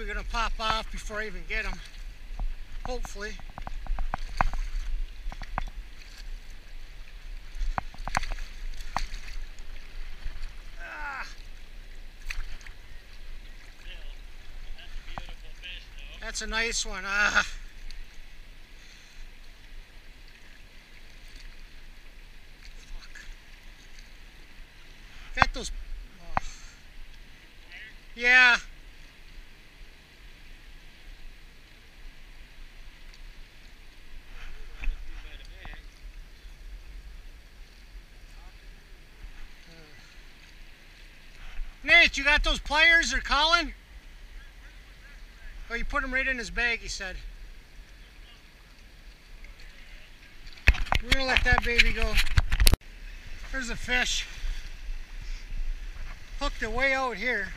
probably gonna pop off before I even get them. Hopefully. Ah. That's a nice one. Ah. Fuck. Got those. oh. Yeah. You got those pliers or Collin? Oh, you put them right in his bag, he said. We're gonna let that baby go. There's a fish. Hooked it way out here.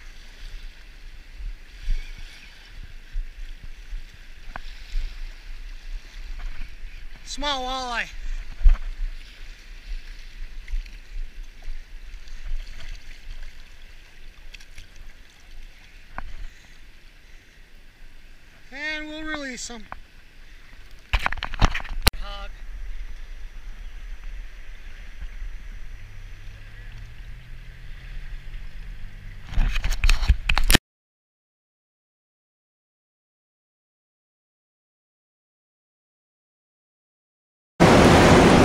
Small walleye. And we'll release them.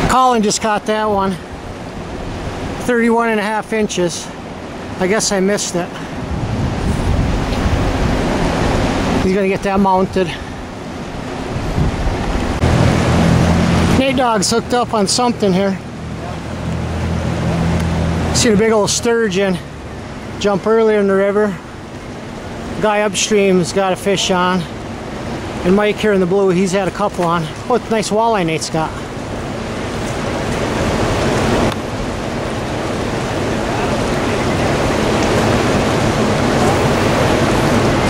Collin just caught that one. 31 and a half inches. I guess I missed it. He's gonna get that mounted. Nate Dog's hooked up on something here. See the big old sturgeon jump earlier in the river. Guy upstream's got a fish on. And Mike here in the blue, he's had a couple on. What nice walleye Nate's got.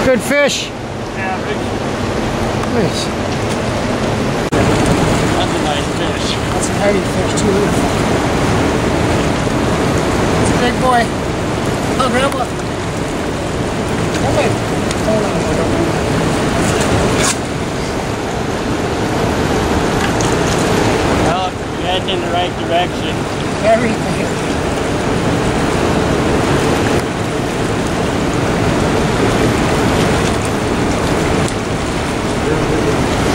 Good fish. Nice. That's a nice fish. That's a heavy fish too. It's a big boy. Oh, grandpa. Come in. Hold on, hold on. Well, you're heading in the right direction. Everything.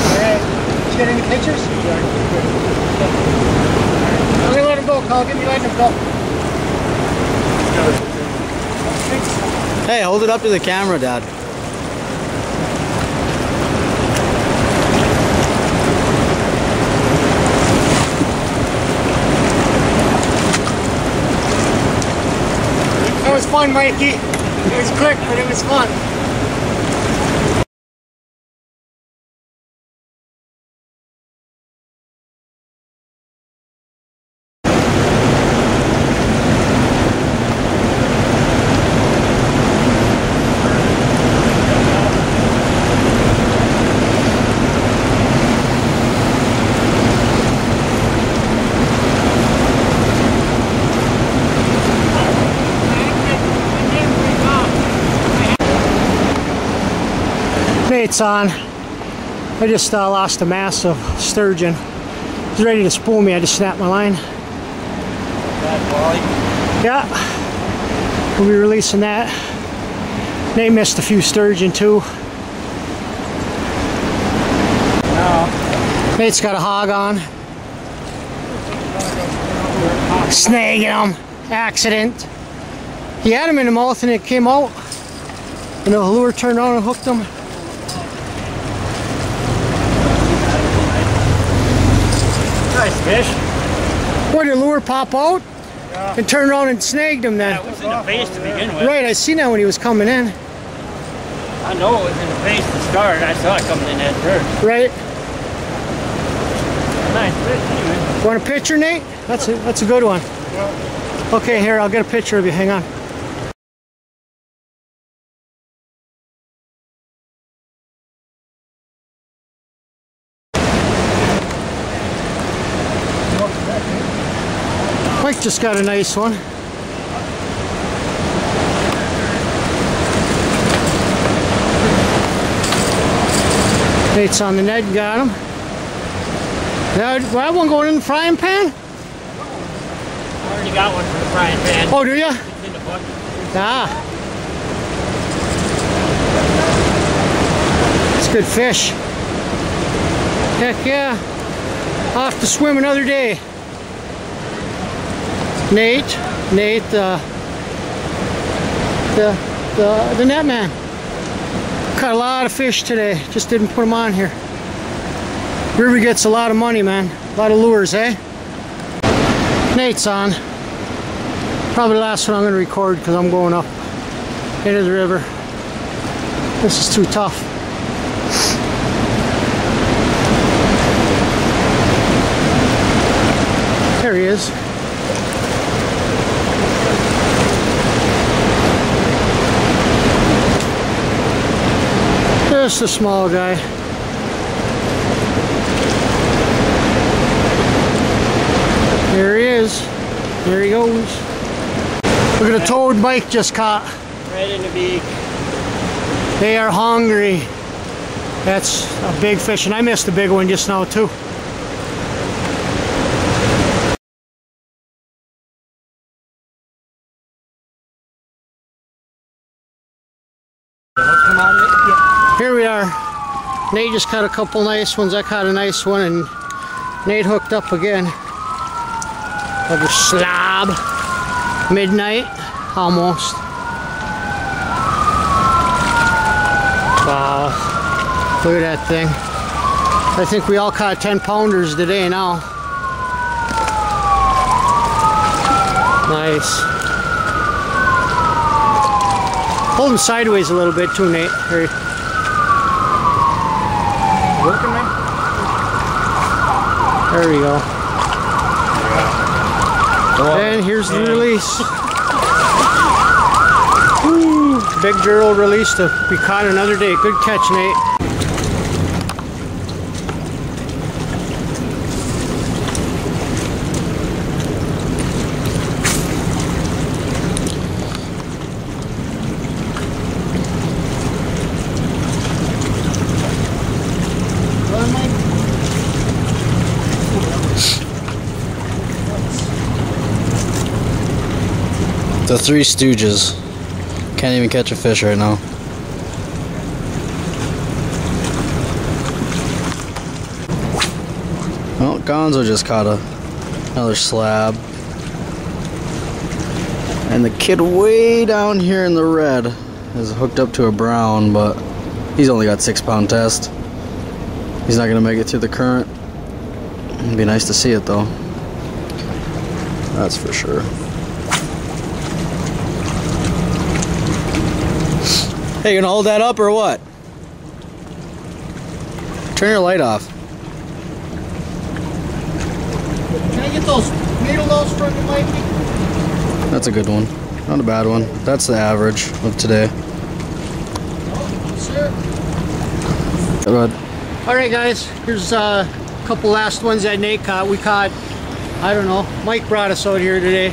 Alright. Did you get any pictures? I'm gonna let him go, Carl. Give me letting him go. Hey, hold it up to the camera, Dad. That was fun, Mikey. It was quick, but it was fun. Nate's on. I just uh, lost a massive sturgeon. He's ready to spool me. I just snapped my line. Yeah. We'll be releasing that. Nate missed a few sturgeon too. Nate's got a hog on. Snagging him. Accident. He had him in the mouth and it came out. And the lure turned on and hooked him. Nice fish. What did the lure pop out? And turn around and snagged him then. That was in the face to begin with. Right, I seen that when he was coming in. I know it was in the face to start. I saw it coming in head first. Right. Nice fish anyway. Want a picture, Nate? That's a that's a good one. Okay, here I'll get a picture of you. Hang on. Just got a nice one. Nate's on the net, got him. That, that one going in the frying pan? I already got one for the frying pan. Oh, do you? It's in the bucket. Ah. It's good fish. Heck yeah. Have to swim another day. Nate, Nate, uh, the, the, the net man. Caught a lot of fish today. Just didn't put them on here. River gets a lot of money, man. A lot of lures, eh? Nate's on. Probably the last one I'm going to record because I'm going up into the river. This is too tough. There he is. Just a small guy. There he is. There he goes. Look at the toad Mike just caught. Right in the beak. They are hungry. That's a big fish, and I missed a big one just now too. Come on, yeah. Here we are. Nate just caught a couple nice ones. I caught a nice one, and Nate hooked up again. Another slob. Midnight, almost. Wow. Look at that thing. I think we all caught 10 pounders today now. Nice. Hold sideways a little bit too, Nate. Working, man? There we go. And here's the release. Woo, Big Gerald release to be caught another day. Good catch, Nate. The Three Stooges. Can't even catch a fish right now. Well, Gonzo just caught a, another slab. And the kid way down here in the red is hooked up to a brown, but he's only got six pound test. He's not gonna make it through the current. It'd be nice to see it though. That's for sure. Hey, you gonna hold that up or what? Turn your light off. Can I get those needle nose the Mikey? That's a good one. Not a bad one. That's the average of today. Sir. Go ahead. All right, guys. Here's uh, a couple last ones that Nate caught. We caught, I don't know. Mike brought us out here today.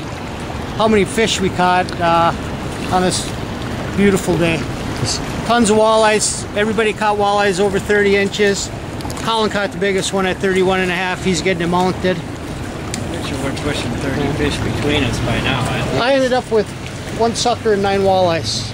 How many fish we caught uh, on this beautiful day? Tons of walleyes. Everybody caught walleyes over 30 inches. Collin caught the biggest one at 31 and a half. He's getting it mounted. Picture we're pushing 30 fish between us by now. I I ended up with one sucker and nine walleyes.